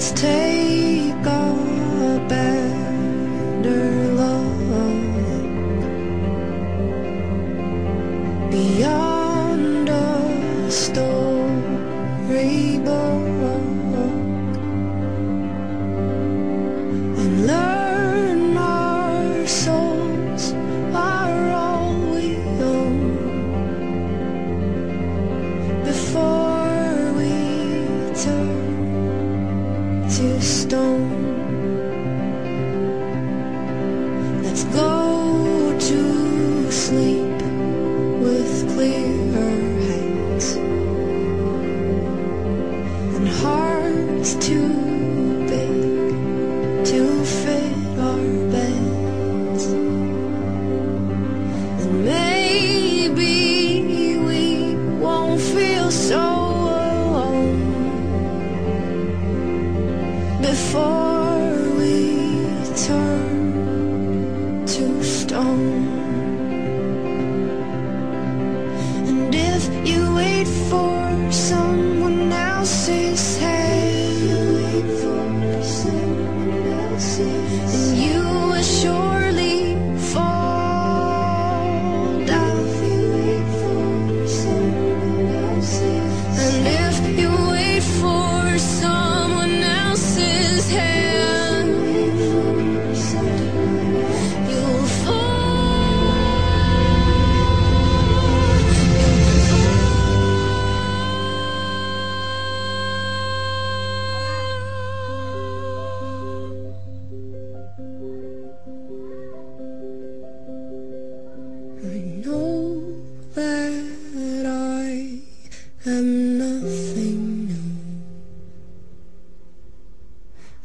Let's take a better look beyond. stone. Let's go. Before we turn to stone. And if you wait for someone else's hand, and you will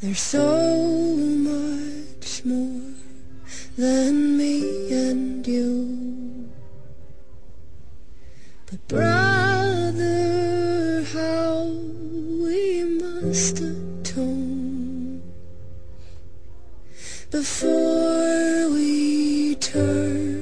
There's so much more than me and you. But brother, how we must atone before we turn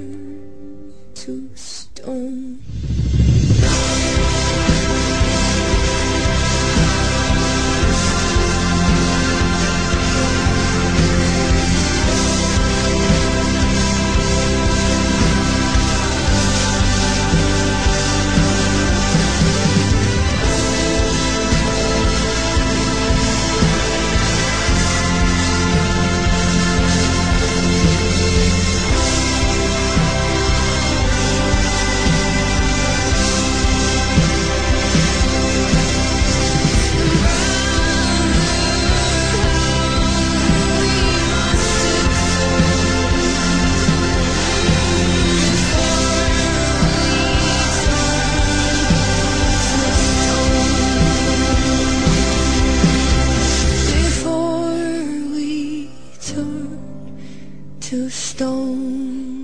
Turn to stone.